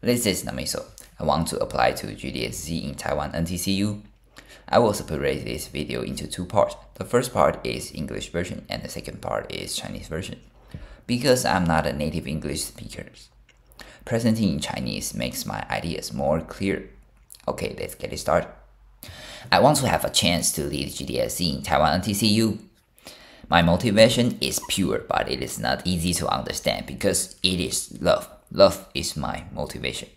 This is Namiso. I want to apply to GDSC in Taiwan NTCU. I will separate this video into two parts. The first part is English version and the second part is Chinese version. Because I'm not a native English speaker, presenting in Chinese makes my ideas more clear. Okay, let's get it started. I want to have a chance to lead GDSC in Taiwan NTCU. My motivation is pure, but it is not easy to understand because it is love. Love is my motivation.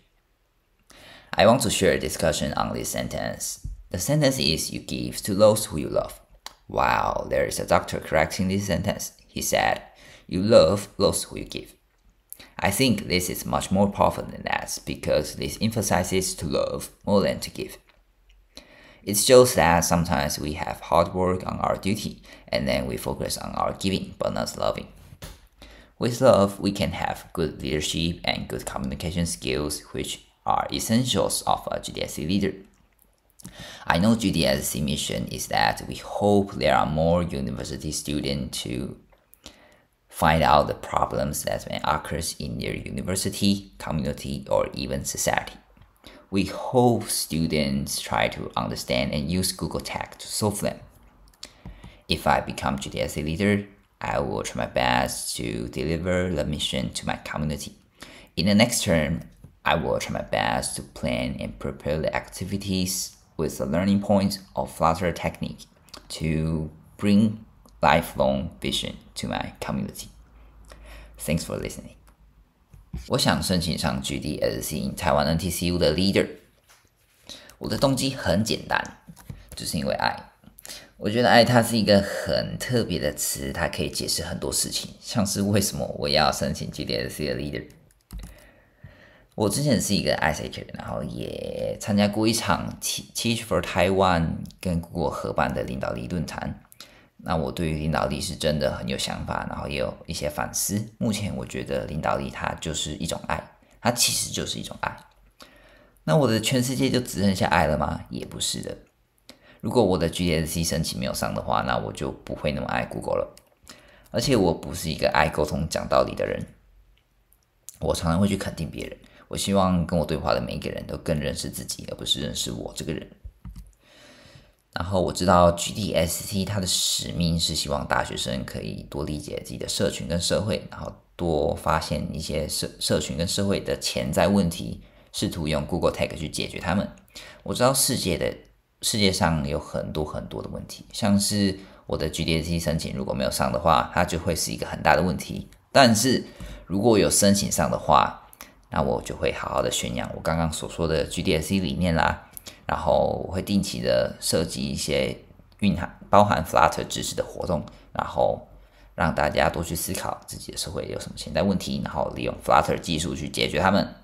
I want to share a discussion on this sentence. The sentence is you give to those who you love. Wow, there is a doctor correcting this sentence. He said, You love those who you give. I think this is much more powerful than that because this emphasizes to love more than to give. It shows that sometimes we have hard work on our duty and then we focus on our giving but not loving. With love, we can have good leadership and good communication skills, which are essentials of a GDSC leader. I know GDSC mission is that we hope there are more university students to find out the problems that may occur in their university, community, or even society. We hope students try to understand and use Google Tech to solve them. If I become GDSC leader, I will try my best to deliver the mission to my community. In the next term, I will try my best to plan and prepare the activities with the learning points of Flutter technique to bring lifelong vision to my community. Thanks for listening. 我想申请上 GDSC 台湾 NTCU 的 leader。我的动机很简单，就是因为爱。 我觉得爱它是一个很特别的词，它可以解释很多事情，像是为什么我要申请 GDSC 的 leader。我之前是一个 ICT 然后也参加过一场 Teach for Taiwan 跟 Google 合办的领导力论坛。那我对于领导力是真的很有想法，然后也有一些反思。目前我觉得领导力它就是一种爱，它其实就是一种爱。那我的全世界就只剩下爱了吗？也不是的。如果我的 GDSC 申请没有上的话，那我就不会那么爱 Google 了。而且我不是一个爱沟通、讲道理的人。我常常会去肯定别人。我希望跟我对话的每一个人都更认识自己，而不是认识我这个人。然后我知道 GDSC 它的使命是希望大学生可以多理解自己的社群跟社会，然后多发现一些社社群跟社会的潜在问题，试图用 Google Tag 去解决它们。我知道世界的。世界上有很多很多的问题，像是我的 GDSC 申请如果没有上的话，它就会是一个很大的问题。但是如果有申请上的话，那我就会好好的宣扬我刚刚所说的 GDSC 理念啦。然后我会定期的设计一些蕴含包含 Flutter 知识的活动，然后让大家多去思考自己的社会有什么潜在问题，然后利用 Flutter 技术去解决它们。